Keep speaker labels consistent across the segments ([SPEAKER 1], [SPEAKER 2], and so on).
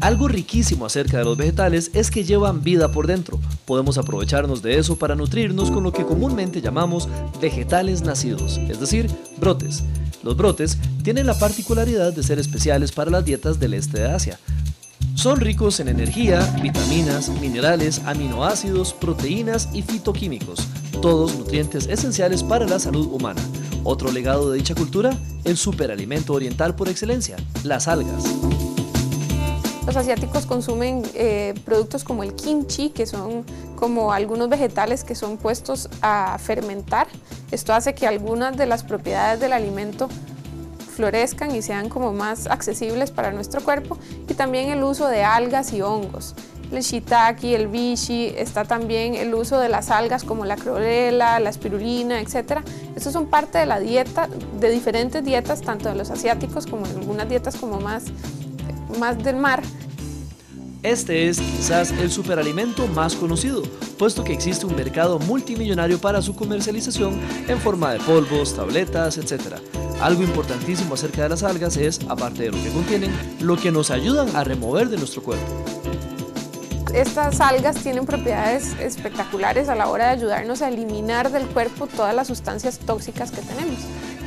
[SPEAKER 1] Algo riquísimo acerca de los vegetales es que llevan vida por dentro. Podemos aprovecharnos de eso para nutrirnos con lo que comúnmente llamamos vegetales nacidos, es decir, brotes. Los brotes tienen la particularidad de ser especiales para las dietas del este de Asia. Son ricos en energía, vitaminas, minerales, aminoácidos, proteínas y fitoquímicos, todos nutrientes esenciales para la salud humana. Otro legado de dicha cultura, el superalimento oriental por excelencia, las algas.
[SPEAKER 2] Los asiáticos consumen eh, productos como el kimchi, que son como algunos vegetales que son puestos a fermentar. Esto hace que algunas de las propiedades del alimento florezcan y sean como más accesibles para nuestro cuerpo y también el uso de algas y hongos. El shiitake, el bishi, está también el uso de las algas como la clorela, la espirulina, etc. Estos son parte de la dieta, de diferentes dietas, tanto de los asiáticos como en algunas dietas como más más del mar.
[SPEAKER 1] Este es quizás el superalimento más conocido, puesto que existe un mercado multimillonario para su comercialización en forma de polvos, tabletas, etc. Algo importantísimo acerca de las algas es, aparte de lo que contienen, lo que nos ayudan a remover de nuestro cuerpo.
[SPEAKER 2] Estas algas tienen propiedades espectaculares a la hora de ayudarnos a eliminar del cuerpo todas las sustancias tóxicas que tenemos.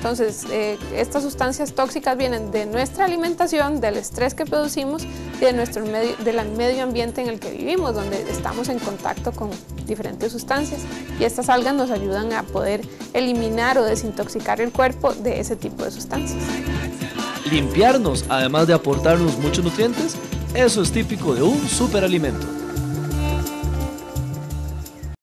[SPEAKER 2] Entonces, eh, estas sustancias tóxicas vienen de nuestra alimentación, del estrés que producimos y de nuestro medio, del medio ambiente en el que vivimos, donde estamos en contacto con diferentes sustancias. Y estas algas nos ayudan a poder eliminar o desintoxicar el cuerpo de ese tipo de sustancias.
[SPEAKER 1] Limpiarnos, además de aportarnos muchos nutrientes, eso es típico de un superalimento.